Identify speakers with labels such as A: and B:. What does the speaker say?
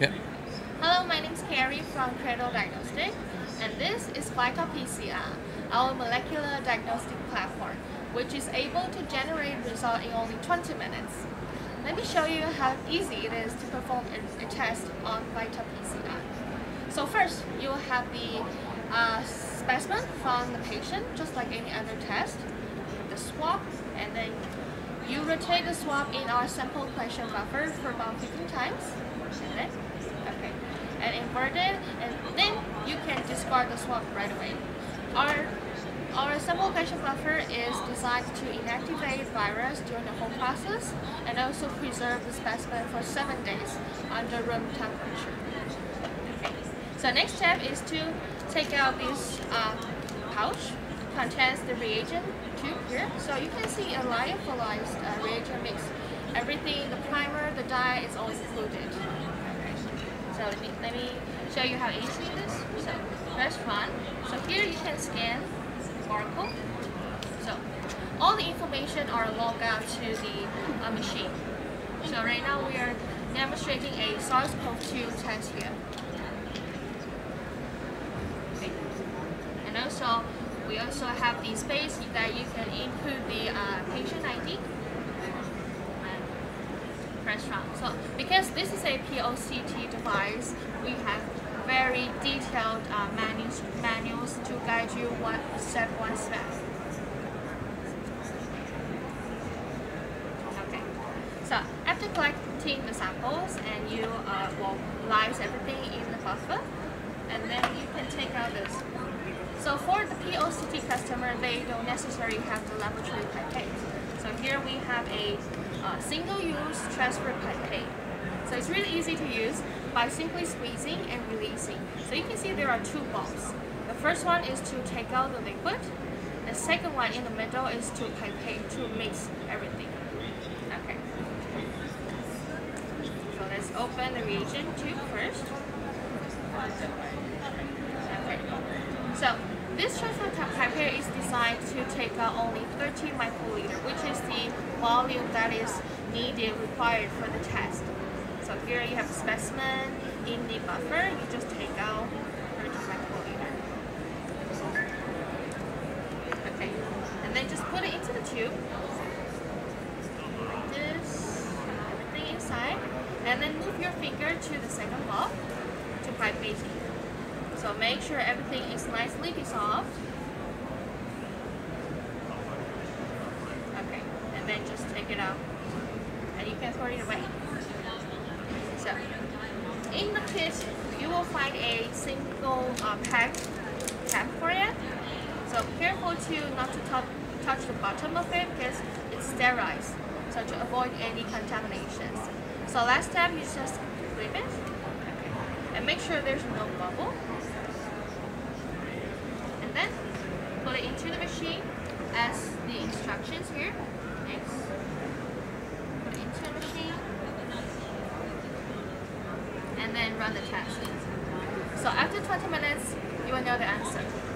A: Yeah.
B: Hello, my name is Carrie from Credo Diagnostic, and this is VitaPCR, our molecular diagnostic platform, which is able to generate results in only 20 minutes. Let me show you how easy it is to perform a, a test on Vital PCR. So first, you will have the uh, specimen from the patient, just like any other test, the swab, and then you rotate the swab in our sample collection buffer for about 15 times. Okay, and invert it, and then you can discard the swab right away. Our our sample collection buffer is designed to inactivate virus during the whole process and also preserve the specimen for seven days under room temperature. Okay. So next step is to take out this uh, pouch contains the reagent tube here. So you can see a lyophilized uh, reagent mix. Everything, the primer, the dye is all included. So let me, show you how easy it is. So first one. So here you can scan barcode. So all the information are logged out to the uh, machine. So right now we are demonstrating a SARS-CoV-2 test here. And also we also have the space that you can input the uh, patient ID run. So because this is a POCT device, we have very detailed uh, manuals, manuals to guide you one step one step. Okay. So after collecting the samples and you uh, will live everything in the buffer, and then you can take out this so for the POCT customer, they don't necessarily have the laboratory pipette. So here we have a uh, single-use transfer pipette. So it's really easy to use by simply squeezing and releasing. So you can see there are two balls. The first one is to take out the liquid. The second one in the middle is to pipette to mix everything. Okay. So let's open the reagent tube first. Okay. So this transfer pipette is designed to take out only 30 microliter, which is the volume that is needed, required for the test. So here you have a specimen in the buffer, you just take out 30 microliter. Okay, and then just put it into the tube, like this, everything inside, and then move your finger to the second bulb to pipe basic. So make sure everything is nicely dissolved. Okay, and then just take it out. And you can throw it away. So, in the kit, you will find a single uh, pack cap for it. So careful to not to touch, the bottom of it because it's sterilized. So to avoid any contaminations. So last step, you just flip it. And make sure there's no bubble. And then put it into the machine as the instructions here. Next. Put it into the machine. And then run the test. So after 20 minutes, you will know the answer.